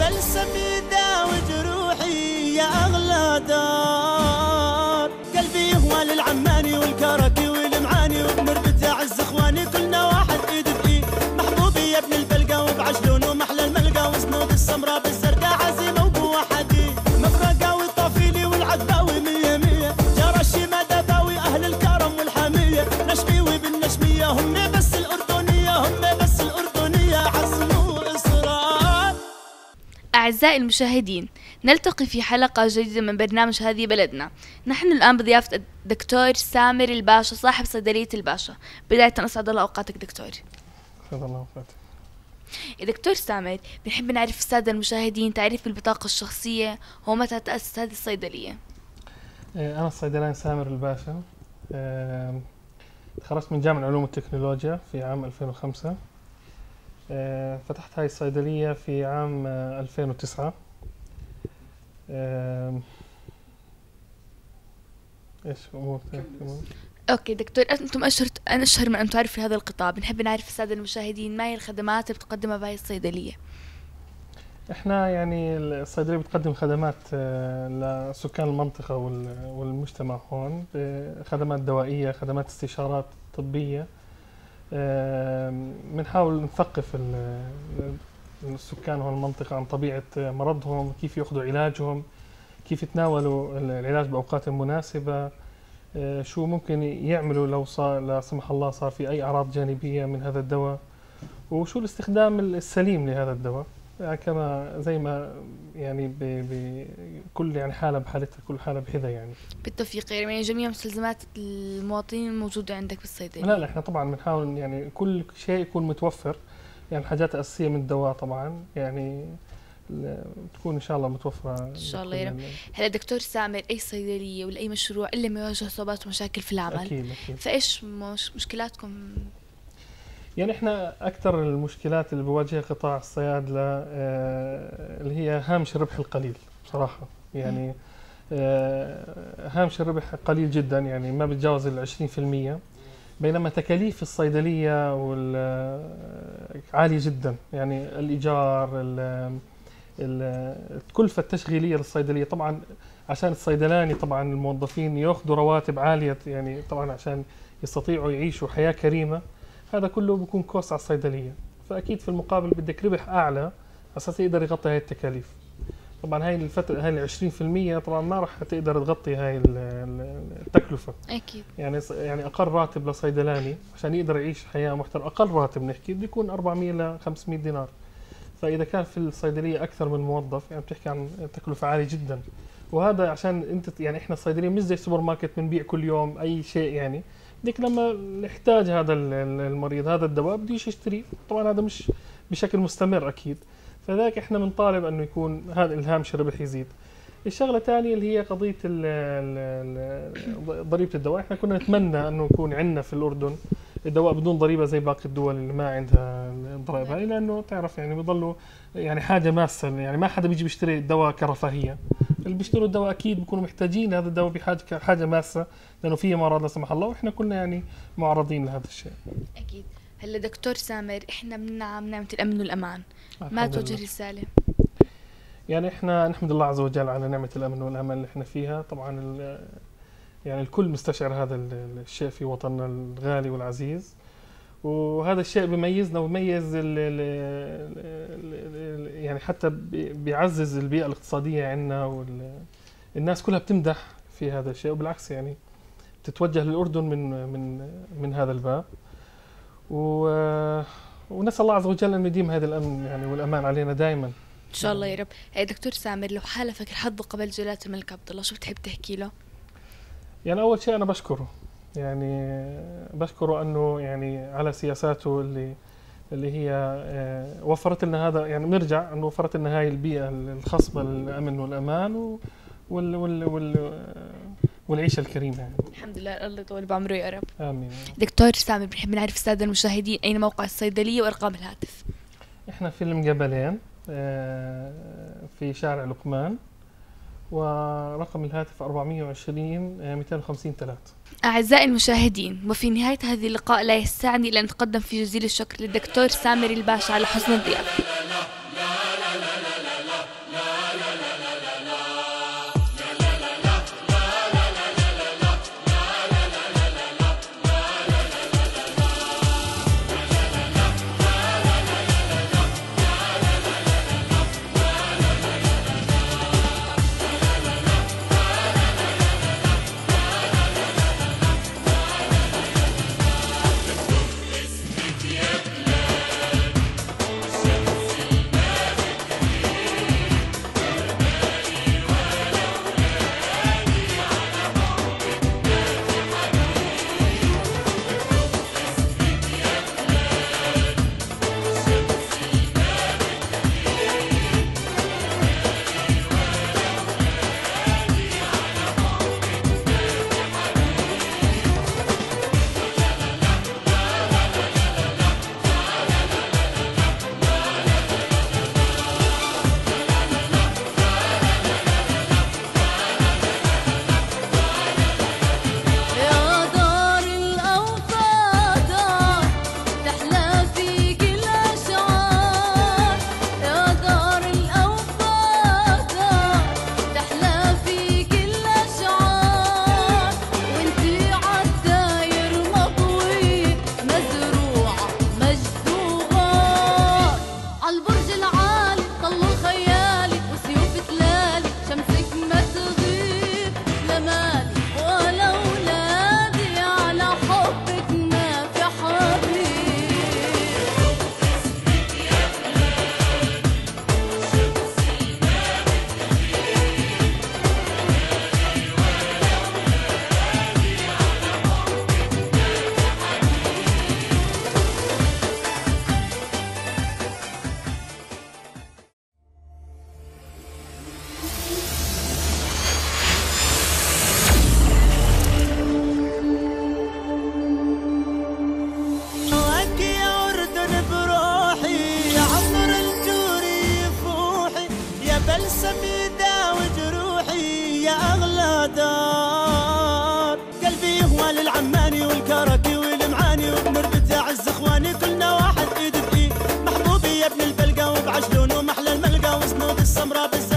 بلسم يداوي جروحي يا أغلى دار. قلبي هو للعماني والكركي والمعاني وبمربط عز إخواني كلنا واحد إيد بإيد محبوبي يا ابن البلقة وبعجلون ومحلى الملقى وسنود السمراء بالزرقاء أعزائي المشاهدين نلتقي في حلقة جديدة من برنامج هذه بلدنا. نحن الآن بضيافة الدكتور سامر الباشا صاحب صيدلية الباشا. بداية أسعد الله أوقاتك دكتور. خذ الله وفاتك يا دكتور سامر بنحب نعرف السادة المشاهدين تعريف البطاقة الشخصية ومتى تأسس هذه الصيدلية. آه، أنا الصيدلاني سامر الباشا. آه، تخرجت من جامعة علوم التكنولوجيا في عام 2005 آه، فتحت هاي الصيدلية في عام آه، 2009 آه، إيش امور كمان؟ أوكي دكتور أنتم أشهر أشهر من أن تعرف في هذا القطاع. بنحب نعرف السادة المشاهدين ما هي الخدمات اللي بتقدمها بهاي الصيدلية؟ إحنا يعني الصيدلية بتقدم خدمات آه، لسكان المنطقة وال- والمجتمع هون آه، خدمات دوائية خدمات استشارات طبية. آه، بنحاول نثقف ال- السكان هون المنطقة عن طبيعة مرضهم كيف يأخذوا علاجهم كيف يتناولوا العلاج بأوقات مناسبة آه، شو ممكن يعملوا لو صار لا سمح الله صار في أي أعراض جانبية من هذا الدواء وشو الاستخدام السليم لهذا الدواء. كما زي ما يعني ب- ب- كل يعني حالة بحالتها كل حالة بحذا يعني. بالتوفيق يعني جميع مستلزمات المواطنين الموجودة عندك بالصيدلية لا لا إحنا طبعا بنحاول يعني كل شيء يكون متوفر. يعني حاجات أساسية من الدواء طبعا. يعني تكون إن شاء الله متوفرة. إن شاء الله يا رب. هلا دكتور سامر أي صيدلية ولا أي مشروع إلا ما يواجه صعوبات ومشاكل في العمل؟ أكيد أكيد. فإيش مش مشكلاتكم يعني إحنا أكثر المشكلات اللي بواجهها قطاع الصيادله آه، اللي هي هامش الربح القليل بصراحة. يعني آه، هامش الربح قليل جدا يعني ما بتجاوز ال 20% بينما تكاليف الصيدلية وال- آه، عالية جدا. يعني الإيجار ال- ال- الكلفه التشغيليه للصيدلية. طبعا عشان الصيدلاني طبعا الموظفين يأخذوا رواتب عالية يعني طبعا عشان يستطيعوا يعيشوا حياة كريمة. هذا كله بيكون كوست على الصيدلية. فأكيد في المقابل بدك ربح أعلى على أساس يقدر يغطي هاي التكاليف. طبعا هاي الفترة هاي ال 20% طبعا ما راح تقدر تغطي هاي ال- ال- التكلفة. أكيد. يعني يعني أقل راتب لصيدلاني عشان يقدر يعيش حياة محترمة أقل راتب نحكي بده يكون 400 ل 500 دينار. فإذا كان في الصيدلية أكثر من موظف يعني بتحكي عن تكلفة عالية جدا. وهذا عشان أنت يعني إحنا الصيدلية مش زي السوبر ماركت بنبيع كل يوم أي شيء يعني. بدك لما يحتاج هذا ال- ال- المريض هذا الدواء بده يشتريه طبعا هذا مش بشكل مستمر أكيد. فذاك إحنا بنطالب أنه يكون هذا الهامش الربح يزيد. الشغلة الثانية اللي هي قضية ضريبة الدواء. إحنا كنا نتمنى أنه يكون عندنا في الأردن الدواء بدون ضريبة زي باقي الدول اللي ما عندها الضرائب هاي لأنه تعرف يعني بيضلوا يعني حاجة ماسة. يعني ما حدا بيجي بيشتري الدواء كرفاهية. اللي بيشتروا الدواء أكيد بيكونوا محتاجين هذا الدواء بحاجه حاجة ماسة لأنه في مرض لا سمح الله وإحنا كنا يعني معرضين لهذا الشيء. أكيد. هلا دكتور سامر إحنا بننعم نعمة الأمن والأمان. ما توجه لله. رسالة؟ يعني إحنا نحمد الله عز وجل على نعمة الأمن والأمان اللي إحنا فيها. طبعا يعني الكل مستشعر هذا ال- الشيء في وطننا الغالي والعزيز. وهذا الشيء بيميزنا وبيميز ال ال ال يعني حتى بي- بيعزز البيئة الاقتصادية عندنا والناس كلها بتمدح في هذا الشيء وبالعكس يعني بتتوجه للأردن من من من هذا الباب. و ونسأل الله عز وجل أن يديم هذا الأمن يعني والأمان علينا دائما. إن شاء الله يا رب. هي دكتور سامر لو حالفك الحظ قبل جلالة الملك عبد الله شو بتحب تحكي له؟ يعني أول شيء أنا بشكره. يعني بشكره أنه يعني على سياساته اللي اللي هي آه، وفرت لنا هذا يعني بنرجع أنه وفرت لنا هاي البيئة الخصبة للأمن والأمان وال وال وال والعيشة الكريمة يعني. الحمد لله الله يطول بعمره يا رب. آمين. دكتور سامر بنحب نعرف السادة المشاهدين أين موقع الصيدلية وأرقام الهاتف؟ إحنا في المقابلين آه، في شارع لقمان. ورقم الهاتف 420 آه، 250 3 أعزائي المشاهدين وفي نهاية هذه اللقاء لا يسعني إلا أن أتقدم في جزيل الشكر للدكتور سامر الباشا على حسن الضيافة. جروحي يا أغلى دار. قلبي يهوى للعماني والكركي والمعاني وبنربط يا عز إخواني كلنا واحد ايد بايد محبوبي يا ابن البلقة وبعجلون ومحلى الملقى وزنود السمرة بالزيت